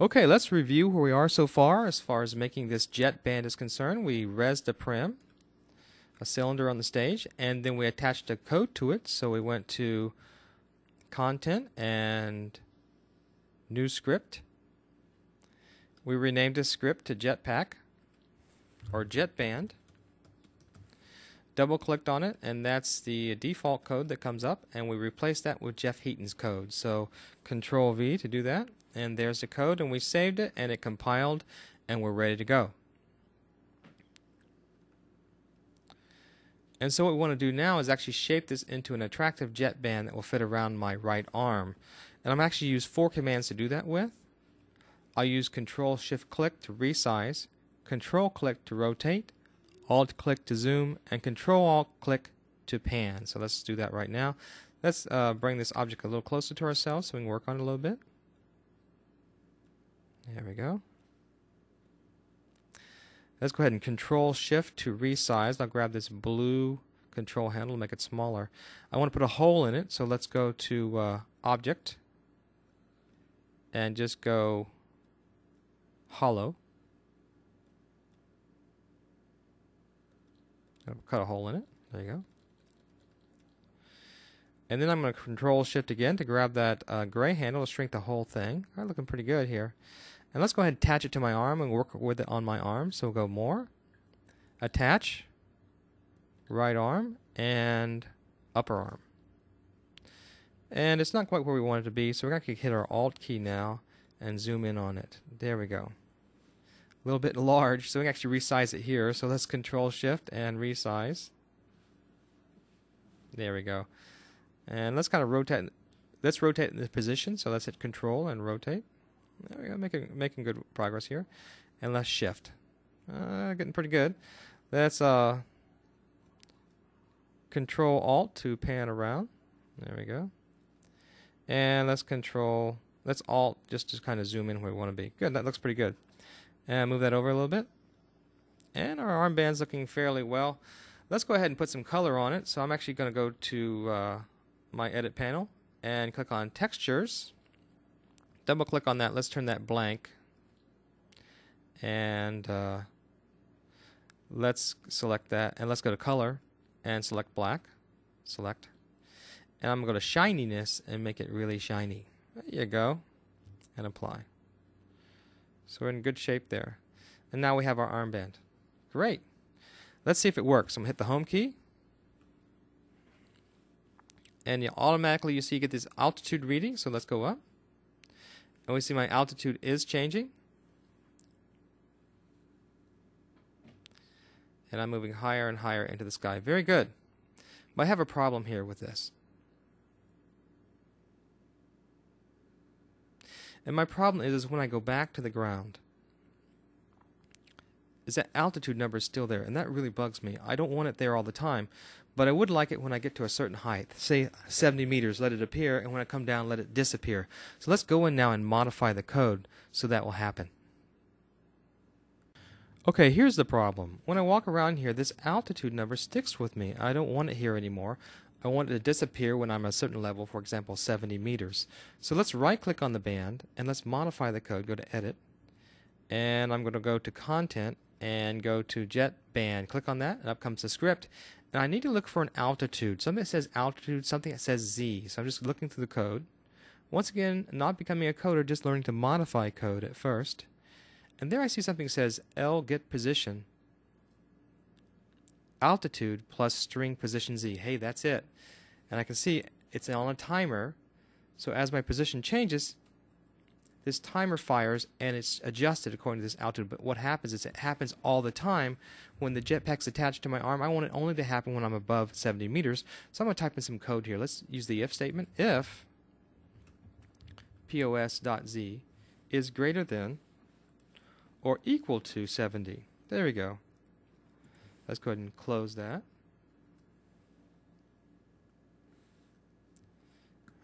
Okay, let's review where we are so far as far as making this jet band is concerned. We rezzed a prim, a cylinder on the stage, and then we attached a code to it. So we went to content and new script. We renamed the script to Jetpack or Jetband. Double clicked on it, and that's the default code that comes up, and we replaced that with Jeff Heaton's code. So Control V to do that and there's the code and we saved it and it compiled and we're ready to go. And so what we want to do now is actually shape this into an attractive jet band that will fit around my right arm. And I'm actually use four commands to do that with. I'll use Control Shift click to resize, Control click to rotate, Alt click to zoom, and Control Alt click to pan. So let's do that right now. Let's uh, bring this object a little closer to ourselves so we can work on it a little bit. There we go. Let's go ahead and control shift to resize. I'll grab this blue control handle, make it smaller. I want to put a hole in it, so let's go to uh, object and just go hollow. I'll cut a hole in it. There you go. And then I'm going to control shift again to grab that uh, gray handle to shrink the whole thing. All right, looking pretty good here. And let's go ahead and attach it to my arm and work with it on my arm. So we'll go more, attach, right arm, and upper arm. And it's not quite where we want it to be, so we're going to hit our Alt key now and zoom in on it. There we go. A little bit large, so we can actually resize it here. So let's Control Shift and resize. There we go. And let's kind of rotate. Let's rotate the position. So let's hit Control and rotate. There we go, making making good progress here. And let's shift. Uh, getting pretty good. Let's uh, Control Alt to pan around. There we go. And let's Control. Let's Alt just to kind of zoom in where we want to be. Good. That looks pretty good. And move that over a little bit. And our armband's looking fairly well. Let's go ahead and put some color on it. So I'm actually going to go to uh, my edit panel and click on textures double click on that. Let's turn that blank. And uh, let's select that. And let's go to color and select black. Select. And I'm going to go to shininess and make it really shiny. There you go. And apply. So we're in good shape there. And now we have our armband. Great. Let's see if it works. I'm going to hit the home key. And you automatically, you see, you get this altitude reading. So let's go up. And we see my altitude is changing. And I'm moving higher and higher into the sky. Very good. But I have a problem here with this. And my problem is, is when I go back to the ground, is that altitude number is still there, and that really bugs me. I don't want it there all the time, but I would like it when I get to a certain height, say 70 meters, let it appear, and when I come down, let it disappear. So let's go in now and modify the code so that will happen. Okay, here's the problem. When I walk around here, this altitude number sticks with me. I don't want it here anymore. I want it to disappear when I'm at a certain level, for example, 70 meters. So let's right click on the band and let's modify the code. Go to Edit. And I'm going to go to Content and go to Jet Band. Click on that, and up comes the script. And I need to look for an altitude. Something that says altitude, something that says Z. So I'm just looking through the code. Once again, not becoming a coder, just learning to modify code at first. And there I see something that says L get position altitude plus string position Z. Hey, that's it. And I can see it's on a timer. So as my position changes, this timer fires and it's adjusted according to this altitude. But what happens is it happens all the time when the jetpack's attached to my arm. I want it only to happen when I'm above 70 meters. So I'm going to type in some code here. Let's use the if statement. If pos.z is greater than or equal to 70. There we go. Let's go ahead and close that.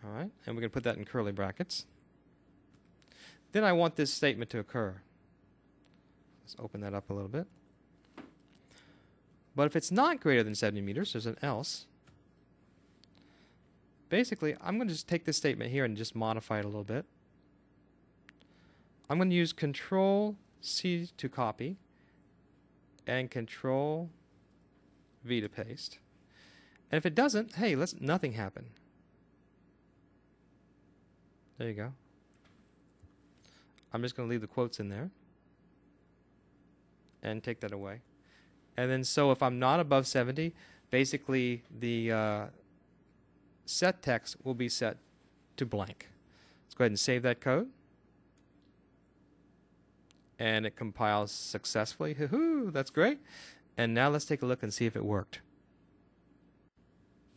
All right, and we're going to put that in curly brackets. Then I want this statement to occur. Let's open that up a little bit. But if it's not greater than 70 meters, there's an else. Basically, I'm going to just take this statement here and just modify it a little bit. I'm going to use Control C to copy and Control V to paste. And if it doesn't, hey, let's nothing happen. There you go. I'm just going to leave the quotes in there and take that away. And then so if I'm not above 70, basically the uh, set text will be set to blank. Let's go ahead and save that code. And it compiles successfully. Hoo-hoo, that's great. And now let's take a look and see if it worked.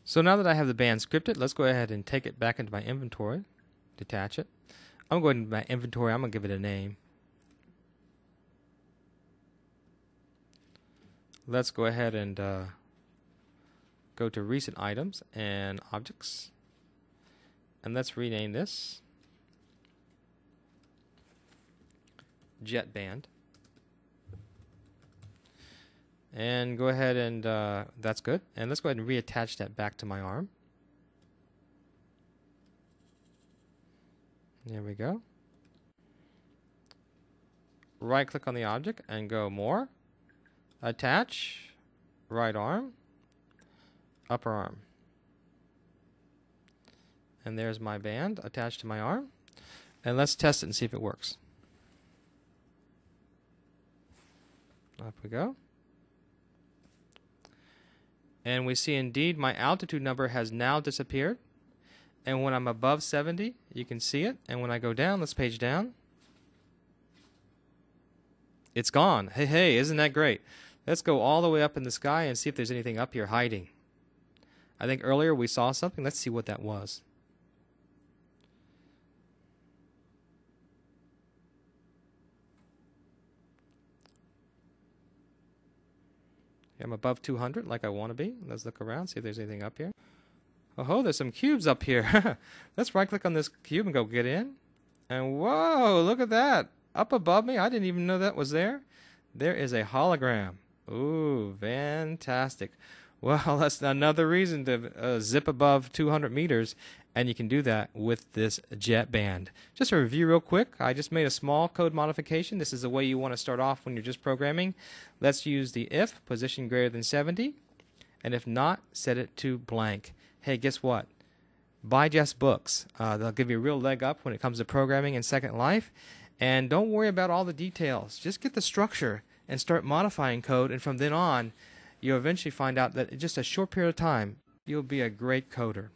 So now that I have the band scripted, let's go ahead and take it back into my inventory, detach it. I'm going to my inventory, I'm going to give it a name. Let's go ahead and uh, go to recent items and objects. And let's rename this Jet Band. And go ahead and uh, that's good. And let's go ahead and reattach that back to my arm. There we go. Right click on the object and go more. Attach. Right arm. Upper arm. And there's my band attached to my arm. And let's test it and see if it works. Up we go. And we see indeed my altitude number has now disappeared. And when I'm above 70, you can see it. And when I go down, let's page down. It's gone. Hey, hey, isn't that great? Let's go all the way up in the sky and see if there's anything up here hiding. I think earlier we saw something. Let's see what that was. I'm above 200 like I want to be. Let's look around, see if there's anything up here. Oh, there's some cubes up here. Let's right click on this cube and go get in. And whoa, look at that. Up above me, I didn't even know that was there. There is a hologram. Ooh, fantastic. Well, that's another reason to uh, zip above 200 meters, and you can do that with this jet band. Just a review real quick. I just made a small code modification. This is the way you want to start off when you're just programming. Let's use the if position greater than 70, and if not, set it to blank. Hey, guess what? Buy Jeff's books. Uh, they'll give you a real leg up when it comes to programming in Second Life. And don't worry about all the details. Just get the structure and start modifying code, and from then on, you'll eventually find out that in just a short period of time, you'll be a great coder.